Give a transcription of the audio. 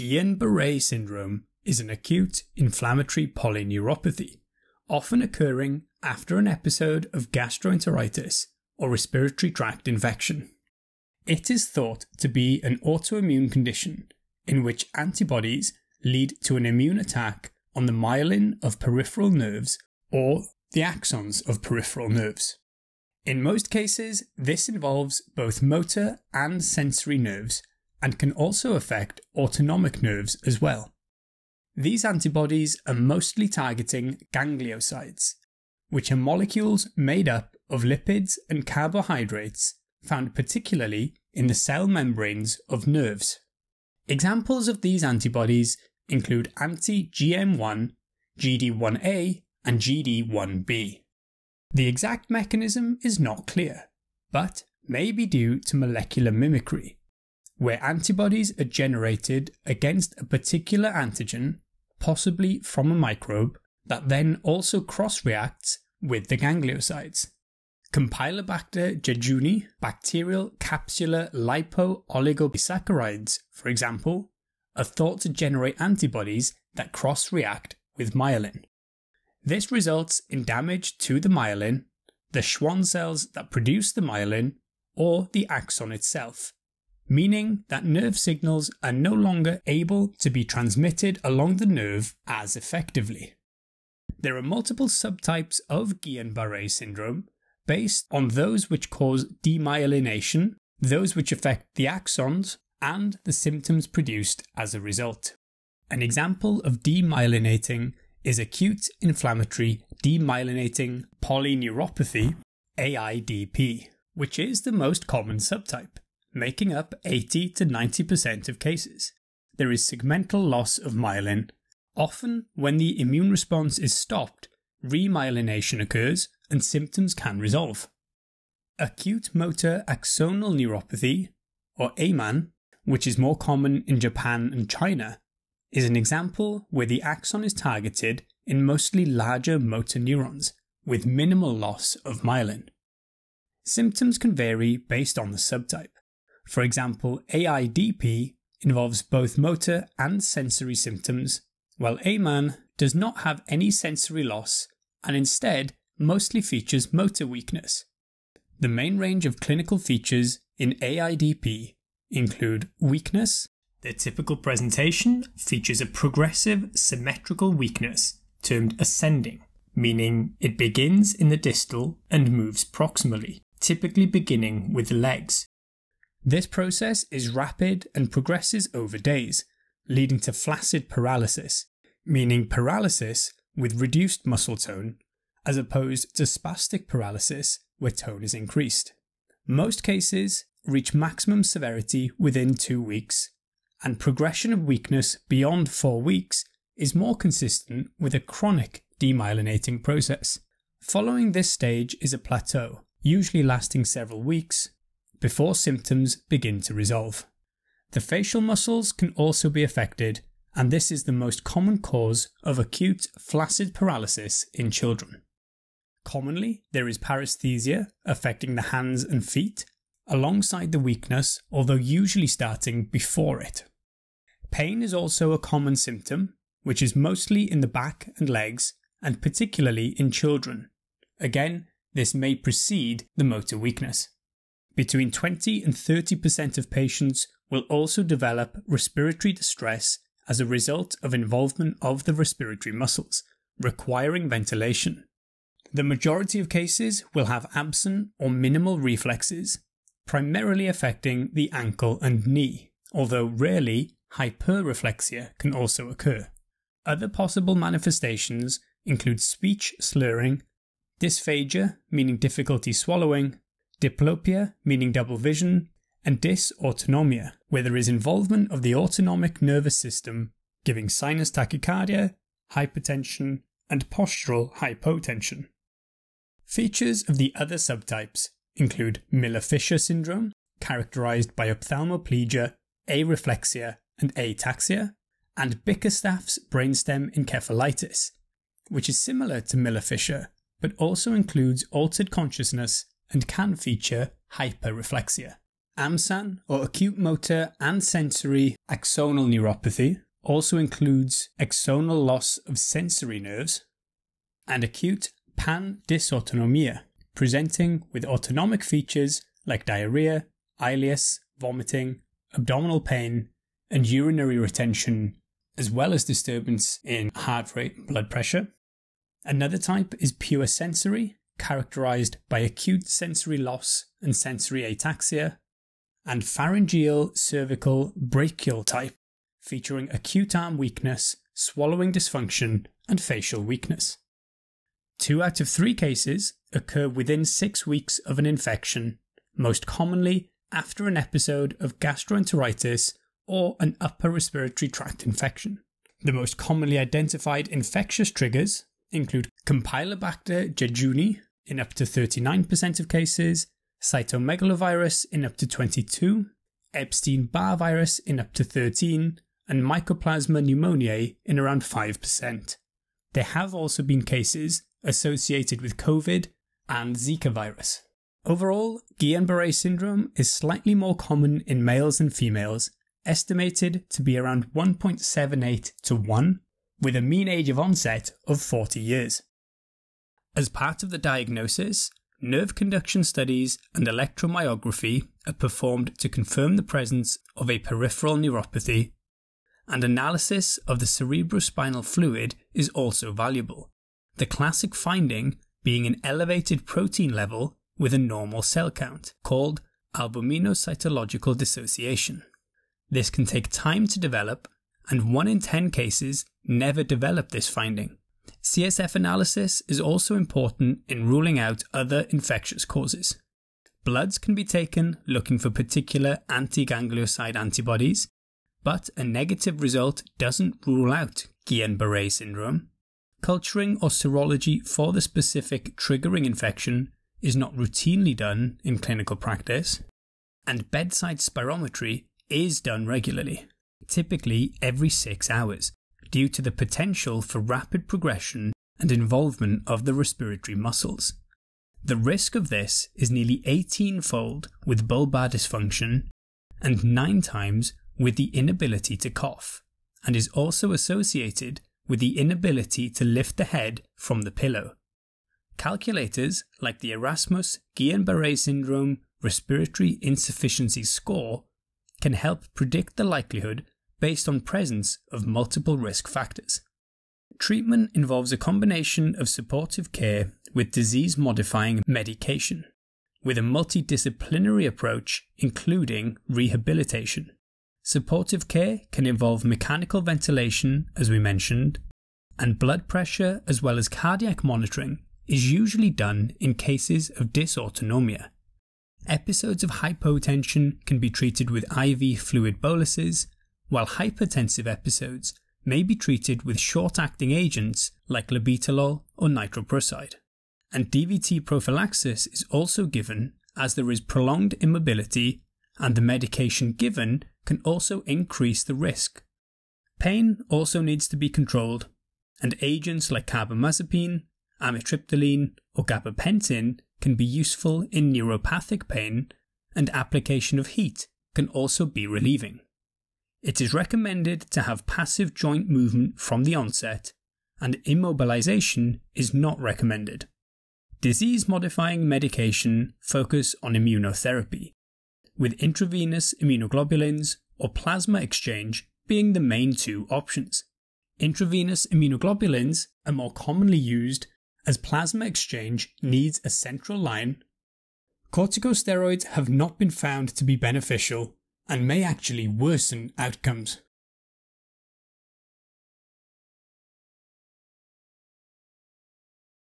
Guillain-Barré syndrome is an acute inflammatory polyneuropathy, often occurring after an episode of gastroenteritis or respiratory tract infection. It is thought to be an autoimmune condition in which antibodies lead to an immune attack on the myelin of peripheral nerves or the axons of peripheral nerves. In most cases, this involves both motor and sensory nerves and can also affect autonomic nerves as well. These antibodies are mostly targeting gangliosides, which are molecules made up of lipids and carbohydrates found particularly in the cell membranes of nerves. Examples of these antibodies include anti-GM1, GD1A, and GD1B. The exact mechanism is not clear, but may be due to molecular mimicry, where antibodies are generated against a particular antigen, possibly from a microbe, that then also cross reacts with the gangliosides. Campylobacter jejuni, bacterial capsular lipo-oligosaccharides, for example, are thought to generate antibodies that cross react with myelin. This results in damage to the myelin, the Schwann cells that produce the myelin, or the axon itself, meaning that nerve signals are no longer able to be transmitted along the nerve as effectively. There are multiple subtypes of Guillain-Barré syndrome based on those which cause demyelination, those which affect the axons, and the symptoms produced as a result. An example of demyelinating is acute inflammatory demyelinating polyneuropathy, AIDP, which is the most common subtype, making up 80 to 90% of cases. There is segmental loss of myelin. Often, when the immune response is stopped, remyelination occurs and symptoms can resolve. Acute motor axonal neuropathy, or AMAN, which is more common in Japan and China, is an example where the axon is targeted in mostly larger motor neurons with minimal loss of myelin. Symptoms can vary based on the subtype. For example, AIDP involves both motor and sensory symptoms, while AMAN does not have any sensory loss and instead mostly features motor weakness. The main range of clinical features in AIDP include weakness, their typical presentation features a progressive symmetrical weakness termed ascending, meaning it begins in the distal and moves proximally, typically beginning with the legs. This process is rapid and progresses over days, leading to flaccid paralysis, meaning paralysis with reduced muscle tone, as opposed to spastic paralysis where tone is increased. Most cases reach maximum severity within two weeks and progression of weakness beyond 4 weeks is more consistent with a chronic demyelinating process. Following this stage is a plateau, usually lasting several weeks, before symptoms begin to resolve. The facial muscles can also be affected, and this is the most common cause of acute flaccid paralysis in children. Commonly, there is paresthesia affecting the hands and feet, alongside the weakness, although usually starting before it. Pain is also a common symptom, which is mostly in the back and legs, and particularly in children. Again, this may precede the motor weakness. Between 20 and 30% of patients will also develop respiratory distress as a result of involvement of the respiratory muscles, requiring ventilation. The majority of cases will have absent or minimal reflexes, primarily affecting the ankle and knee, although rarely hyperreflexia can also occur. Other possible manifestations include speech slurring, dysphagia, meaning difficulty swallowing, diplopia, meaning double vision, and dysautonomia, where there is involvement of the autonomic nervous system, giving sinus tachycardia, hypertension, and postural hypotension. Features of the other subtypes include Miller-Fisher syndrome, characterized by ophthalmoplegia, areflexia, and ataxia, and Bickerstaff's brainstem encephalitis, which is similar to Miller-Fisher but also includes altered consciousness and can feature hyperreflexia. AMSAN, or acute motor and sensory axonal neuropathy, also includes axonal loss of sensory nerves, and acute pan-dysautonomia, presenting with autonomic features like diarrhea, ileus, vomiting, abdominal pain, and urinary retention, as well as disturbance in heart rate and blood pressure. Another type is pure sensory, characterized by acute sensory loss and sensory ataxia, and pharyngeal cervical brachial type, featuring acute arm weakness, swallowing dysfunction, and facial weakness. Two out of three cases occur within six weeks of an infection, most commonly after an episode of gastroenteritis or an upper respiratory tract infection. The most commonly identified infectious triggers include Campylobacter jejuni in up to 39% of cases, cytomegalovirus in up to 22, Epstein-Barr virus in up to 13, and Mycoplasma pneumoniae in around 5%. There have also been cases associated with COVID and Zika virus. Overall, Guillain-Barré syndrome is slightly more common in males than females, estimated to be around 1.78 to 1, with a mean age of onset of 40 years. As part of the diagnosis, nerve conduction studies and electromyography are performed to confirm the presence of a peripheral neuropathy, and analysis of the cerebrospinal fluid is also valuable, the classic finding being an elevated protein level with a normal cell count, called albuminocytological dissociation. This can take time to develop, and 1 in 10 cases never develop this finding. CSF analysis is also important in ruling out other infectious causes. Bloods can be taken looking for particular anti-ganglioside antibodies, but a negative result doesn't rule out Guillain-Barré syndrome. Culturing or serology for the specific triggering infection is not routinely done in clinical practice, and bedside spirometry is done regularly, typically every six hours, due to the potential for rapid progression and involvement of the respiratory muscles. The risk of this is nearly 18 fold with bulbar dysfunction and 9 times with the inability to cough, and is also associated with the inability to lift the head from the pillow. Calculators like the Erasmus Guillain-Barré syndrome respiratory insufficiency score can help predict the likelihood based on presence of multiple risk factors. Treatment involves a combination of supportive care with disease modifying medication, with a multidisciplinary approach including rehabilitation. Supportive care can involve mechanical ventilation, as we mentioned, and blood pressure as well as cardiac monitoring is usually done in cases of dysautonomia. Episodes of hypotension can be treated with IV fluid boluses, while hypertensive episodes may be treated with short-acting agents like labetalol or nitroprusside. And DVT prophylaxis is also given as there is prolonged immobility and the medication given can also increase the risk. Pain also needs to be controlled, and agents like carbamazepine, amitriptyline, or gabapentin can be useful in neuropathic pain, and application of heat can also be relieving. It is recommended to have passive joint movement from the onset, and immobilization is not recommended. Disease modifying medication focus on immunotherapy, with intravenous immunoglobulins or plasma exchange being the main two options. Intravenous immunoglobulins are more commonly used as plasma exchange needs a central line. Corticosteroids have not been found to be beneficial and may actually worsen outcomes.